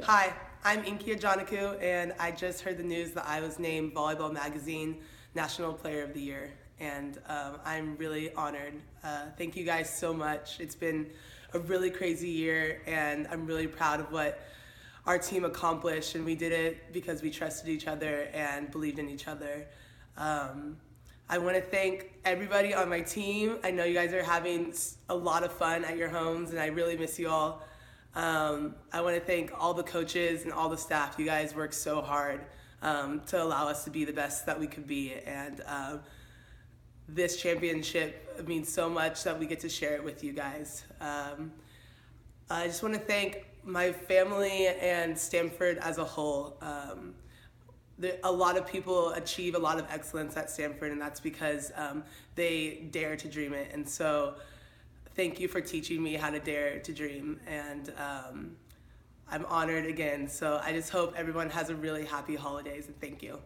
Hi, I'm Inky Ajanaku, and I just heard the news that I was named Volleyball Magazine National Player of the Year, and um, I'm really honored. Uh, thank you guys so much. It's been a really crazy year, and I'm really proud of what our team accomplished, and we did it because we trusted each other and believed in each other. Um, I want to thank everybody on my team. I know you guys are having a lot of fun at your homes, and I really miss you all. Um, I want to thank all the coaches and all the staff. You guys work so hard um, to allow us to be the best that we could be. And uh, this championship means so much that we get to share it with you guys. Um, I just want to thank my family and Stanford as a whole. Um, a lot of people achieve a lot of excellence at Stanford, and that's because um, they dare to dream it. And so, thank you for teaching me how to dare to dream. And um, I'm honored again. So I just hope everyone has a really happy holidays and thank you.